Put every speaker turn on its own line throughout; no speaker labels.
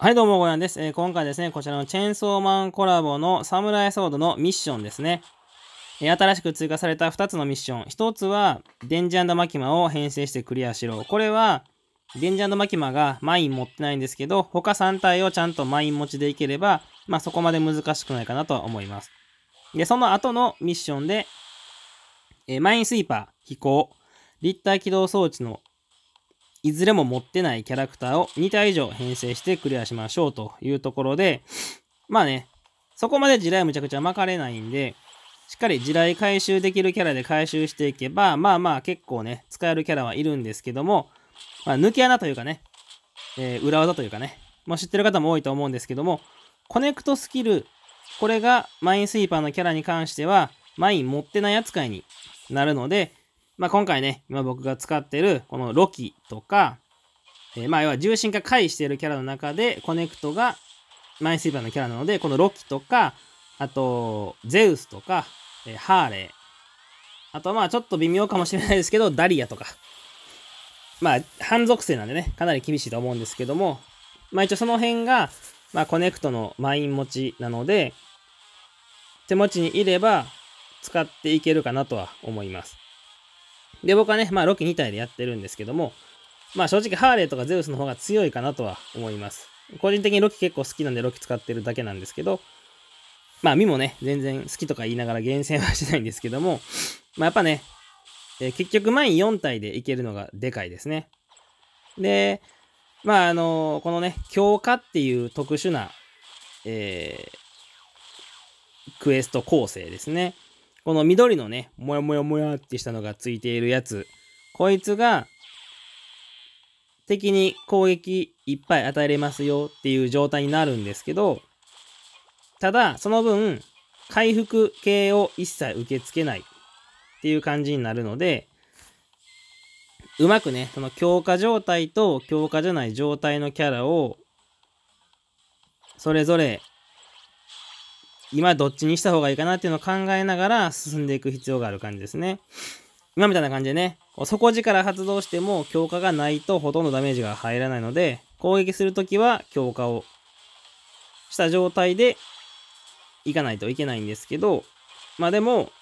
はい、どうも、ごやんです。えー今回ですね、こちらのチェーンソーマンコラボのサムライソードのミッションですね。えー新しく追加された2つのミッション。1つは、デンジマキマを編成してクリアしろ。これは、デンジマキマがマイン持ってないんですけど、他3体をちゃんとマイン持ちでいければ、まあそこまで難しくないかなとは思います。で、その後のミッションで、えーマインスイーパー、飛行、立体起動装置のいずれも持ってないキャラクターを2体以上編成してクリアしましょうというところで、まあね、そこまで地雷むちゃくちゃ巻かれないんで、しっかり地雷回収できるキャラで回収していけば、まあまあ結構ね、使えるキャラはいるんですけども、まあ、抜け穴というかね、えー裏技というかね、もう知ってる方も多いと思うんですけども、コネクトスキル、これがマインスイーパーのキャラに関しては、マイン持ってない扱いになるので、まあ、今回ね、今僕が使ってるこのロキとか、えーまあ、要は重心化回しているキャラの中で、コネクトがマインスイーパーのキャラなので、このロキとか、あと、ゼウスとか、えーハーレー、あとまあちょっと微妙かもしれないですけど、ダリアとか。まあ、半属性なんでね、かなり厳しいと思うんですけども、まあ一応その辺が、まあコネクトのマイン持ちなので、手持ちにいれば使っていけるかなとは思います。で、僕はね、まあロキ2体でやってるんですけども、まあ正直ハーレーとかゼウスの方が強いかなとは思います。個人的にロキ結構好きなんでロキ使ってるだけなんですけど、まあミもね、全然好きとか言いながら厳選はしないんですけども、まあやっぱね、えー結局前に4体でいけるのがでかいですね。で、まああのこのね、強化っていう特殊な、えークエスト構成ですね。この緑のね、もやもやもやってしたのがついているやつ。こいつが、敵に攻撃いっぱい与えれますよっていう状態になるんですけど、ただ、その分、回復系を一切受け付けないっていう感じになるので、うまくね、その強化状態と強化じゃない状態のキャラを、それぞれ今どっちにした方がいいかなっていうのを考えながら進んでいく必要がある感じですね。今みたいな感じでね、底力発動しても強化がないとほとんどダメージが入らないので、攻撃するときは強化をした状態でいかないといけないんですけど、まあでも、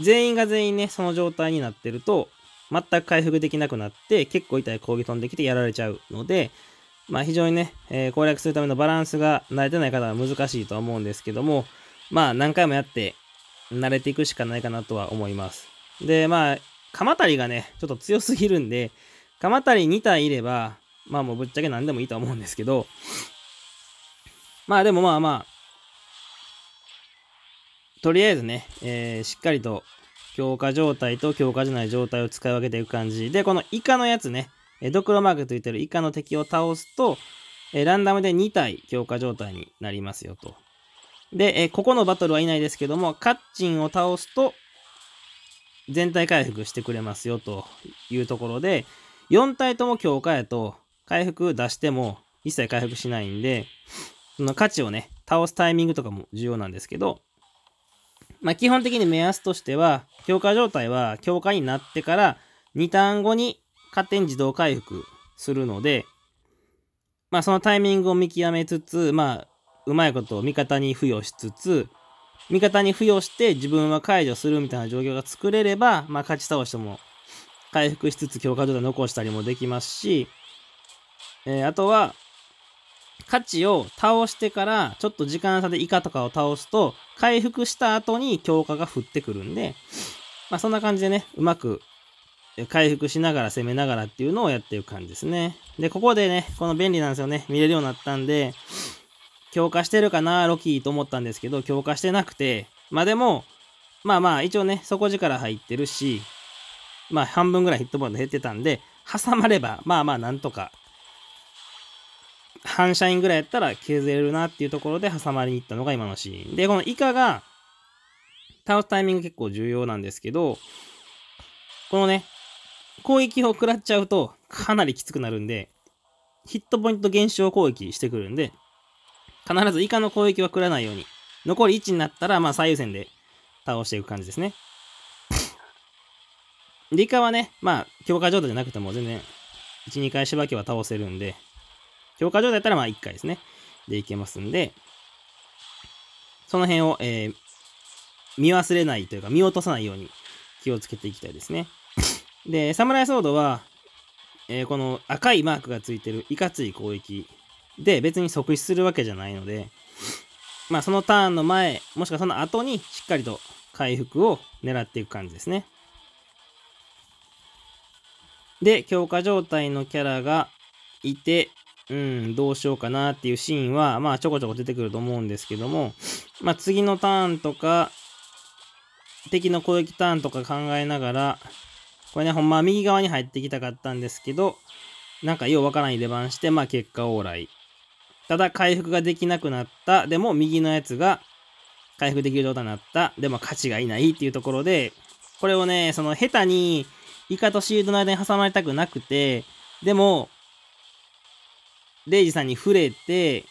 全員が全員ね、その状態になってると、全く回復できなくなって、結構痛い攻撃飛んできてやられちゃうので、まあ非常にね、えー攻略するためのバランスが慣れてない方は難しいとは思うんですけども、まあ何回もやって慣れていくしかないかなとは思います。で、まあ、鎌足りがね、ちょっと強すぎるんで、鎌足り2体いれば、まあもうぶっちゃけ何でもいいと思うんですけど、まあでもまあまあ、とりあえずね、えーしっかりと強化状態と強化じゃない状態を使い分けていく感じで、このイカのやつね、えドクロマークといってるイカの敵を倒すと、えランダムで2体強化状態になりますよと。で、えここのバトルはいないですけども、カッチンを倒すと、全体回復してくれますよというところで、4体とも強化やと、回復出しても一切回復しないんで、その価値をね、倒すタイミングとかも重要なんですけど、まあ基本的に目安としては、強化状態は強化になってから2ターン後に勝手に自動回復するので、まあそのタイミングを見極めつつ、まあうまいことを味方に付与しつつ、味方に付与して自分は解除するみたいな状況が作れれば、まあ勝ち倒しても回復しつつ強化状態残したりもできますし、えーあとは、価値を倒してから、ちょっと時間差でイカとかを倒すと、回復した後に強化が降ってくるんで、まあそんな感じでね、うまく回復しながら攻めながらっていうのをやっていく感じですね。で、ここでね、この便利なんですよね。見れるようになったんで、強化してるかな、ロキーと思ったんですけど、強化してなくて、まあでも、まあまあ、一応ね、底力入ってるし、まあ半分ぐらいヒットポイント減ってたんで、挟まれば、まあまあなんとか、反射インぐらいやったら削れるなっていうところで挟まりに行ったのが今のシーン。で、このイカが、倒すタイミング結構重要なんですけど、このね、攻撃を食らっちゃうとかなりきつくなるんで、ヒットポイント減少攻撃してくるんで、必ずイカの攻撃は食らないように、残り1になったら、まあ最優先で倒していく感じですね。で、イカはね、まあ、強化状態じゃなくても全然、1、2回しばきは倒せるんで、強化状態だったらまあ1回ですね。でいけますんで、その辺を、えー、見忘れないというか見落とさないように気をつけていきたいですね。で、サムライソードは、えー、この赤いマークがついてるいかつい攻撃で別に即死するわけじゃないので、まあそのターンの前、もしくはその後にしっかりと回復を狙っていく感じですね。で、強化状態のキャラがいて、うん、どうしようかなっていうシーンは、まあちょこちょこ出てくると思うんですけども、まあ次のターンとか、敵の攻撃ターンとか考えながら、これね、ほんま右側に入ってきたかったんですけど、なんかようわからない出番して、まあ結果オーライ。ただ回復ができなくなった。でも右のやつが回復できる状態になった。でも価値がいないっていうところで、これをね、その下手にイカとシールドの間に挟まれたくなくて、でも、レイジさんに触れて、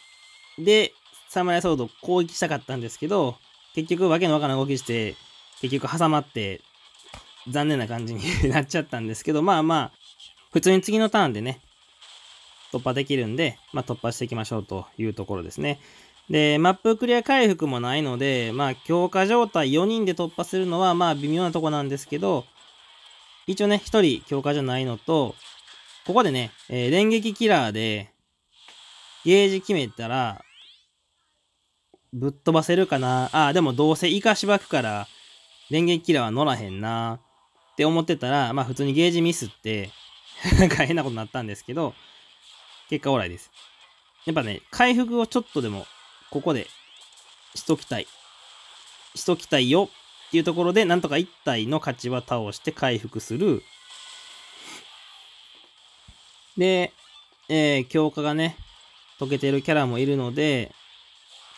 で、サムライソード攻撃したかったんですけど、結局わけのわからん動きして、結局挟まって、残念な感じに なっちゃったんですけど、まあまあ、普通に次のターンでね、突破できるんで、まあ、突破していきましょうというところですね。で、マップクリア回復もないので、まあ、強化状態4人で突破するのは、まあ、微妙なとこなんですけど、一応ね、1人強化じゃないのと、ここでね、えー、連撃キラーで、ゲージ決めたら、ぶっ飛ばせるかなあ、でもどうせイカしばくから、連撃キラーは乗らへんなって思ってたら、まあ普通にゲージミスって、なんか変なことになったんですけど、結果オーライです。やっぱね、回復をちょっとでも、ここで、しときたい。しときたいよっていうところで、なんとか1体の勝ちは倒して回復する。で、えー、強化がね、解けてるキャラもいるので、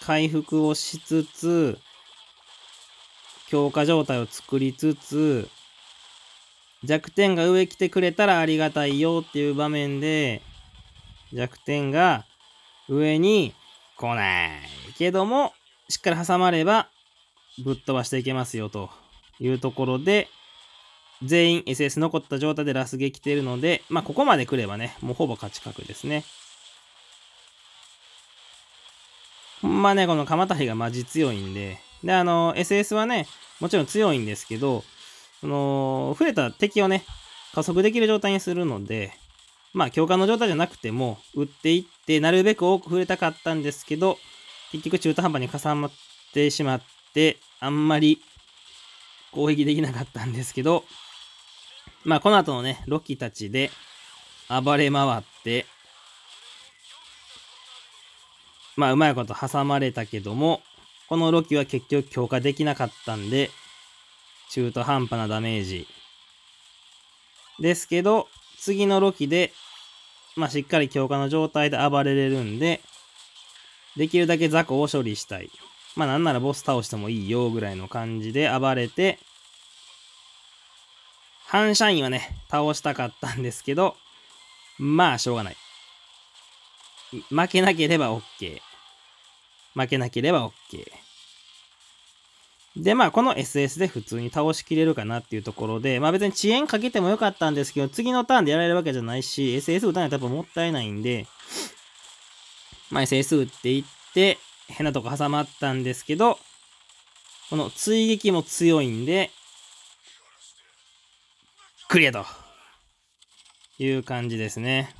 回復をしつつ、強化状態を作りつつ、弱点が上来てくれたらありがたいよっていう場面で、弱点が上に来ない。けども、しっかり挟まれば、ぶっ飛ばしていけますよというところで、全員 SS 残った状態でラスゲ来てるので、まあ、ここまで来ればね、もうほぼ勝ち確ですね。ほんまね、この蒲田比がマジ強いんで、で、あの、SS はね、もちろん強いんですけど、その、触れた敵をね、加速できる状態にするので、まあ、強化の状態じゃなくても、打っていって、なるべく多く触れたかったんですけど、結局中途半端に重なってしまって、あんまり攻撃できなかったんですけど、まあ、この後のね、ロキたちで暴れ回って、まあ、うまいこと挟まれたけども、このロキは結局強化できなかったんで、中途半端なダメージ。ですけど、次のロキでまあ、しっかり強化の状態で暴れれるんで、できるだけ雑魚を処理したい。まあ、なんならボス倒してもいいよぐらいの感じで暴れて、反射員はね、倒したかったんですけど、まあ、しょうがない。負けなければ OK。負けなければ OK。で、まあ、この SS で普通に倒しきれるかなっていうところで、まあ別に遅延かけてもよかったんですけど、次のターンでやられるわけじゃないし、SS 打たないとやっぱもったいないんで、まあ SS 打っていって、変なとこ挟まったんですけど、この追撃も強いんで、クリアという感じですね。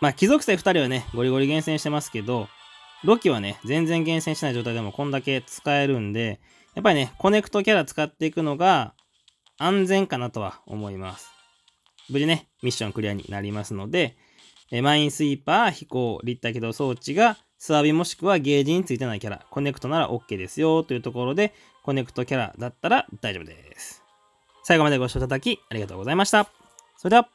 まあ、貴族生2人はね、ゴリゴリ厳選してますけど、ロキはね、全然厳選しない状態でもこんだけ使えるんで、やっぱりね、コネクトキャラ使っていくのが安全かなとは思います。無事ね、ミッションクリアになりますので、えマインスイーパー、飛行、立体起動装置がスワビもしくはゲージについてないキャラ、コネクトなら OK ですよというところで、コネクトキャラだったら大丈夫です。最後までご視聴いただきありがとうございました。それでは、